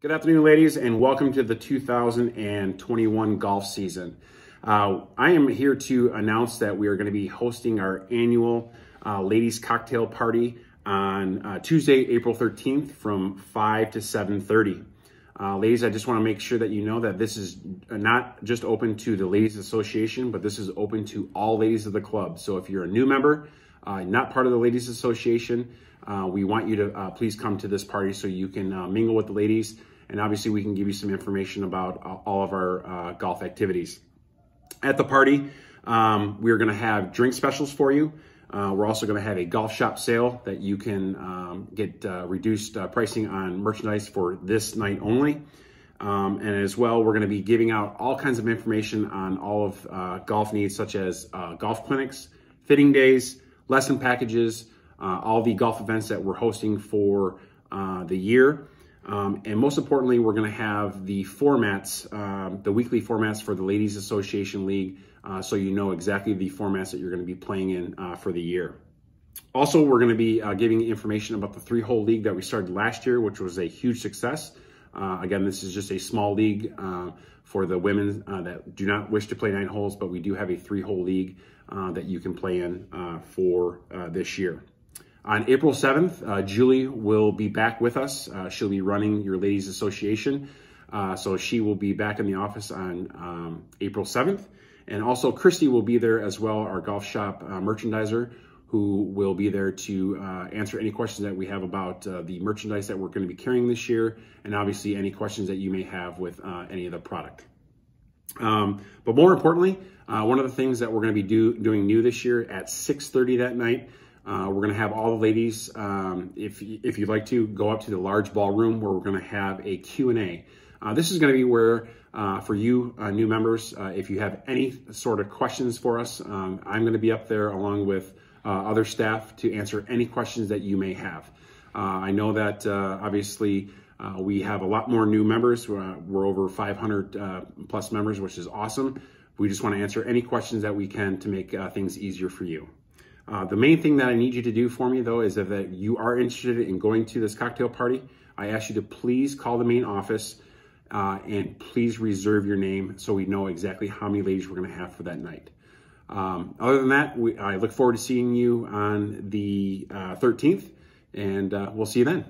Good afternoon, ladies, and welcome to the 2021 golf season. Uh, I am here to announce that we are going to be hosting our annual uh, ladies cocktail party on uh, Tuesday, April 13th from 5 to 7.30. Uh, ladies, I just want to make sure that you know that this is not just open to the Ladies Association, but this is open to all ladies of the club. So if you're a new member, uh, not part of the Ladies Association, uh, we want you to uh, please come to this party so you can uh, mingle with the ladies. And obviously we can give you some information about uh, all of our uh, golf activities. At the party, um, we're gonna have drink specials for you. we're also gonna have a golf shop sale that you can um, get reduced pricing on merchandise for this night only. Um, and as well, we're going to be giving out all kinds of information on all of golf needs, such as golf clinics, fitting days, lesson packages, uh, all the golf events that we're hosting for uh, the year. Um, and most importantly, we're going to have the formats, um, the weekly formats for the Ladies Association League, uh, so you know exactly the formats that you're going to be playing in uh, for the year. Also, we're going to be uh, giving information about the three-hole league that we started last year, which was a huge success. Uh, again, this is just a small league uh, for the women uh, that do not wish to play nine holes, but we do have a three-hole league uh, that you can play in uh, for uh, this year. On April 7th, Julie will be back with us. she'll be running your Ladies Association. so she will be back in the office on um, April 7th. And also Christy will be there as well, our golf shop merchandiser, who will be there to uh, answer any questions that we have about uh, the merchandise that we're going to be carrying this year, and obviously any questions that you may have with uh, any of the product. Um, but more importantly, uh, one of the things that we're going to be do, doing new this year at 6.30 that night, uh, we're going to have all the ladies, um, if, if you'd like to, go up to the large ballroom where we're going to have a Q&A. Uh, this is going to be where, for you new members, if you have any sort of questions for us, um, I'm going to be up there along with uh, other staff to answer any questions that you may have. Uh, I know that uh, obviously we have a lot more new members. We're, we're over 500 plus members, which is awesome. We just want to answer any questions that we can to make things easier for you. Uh, the main thing that I need you to do for me though is if that you are interested in going to this cocktail party, I ask you to please call the main office uh, and please reserve your name so we know exactly how many ladies we're going to have for that night. Um, other than that, we, I look forward to seeing you on the uh, 13th, and uh, we'll see you then.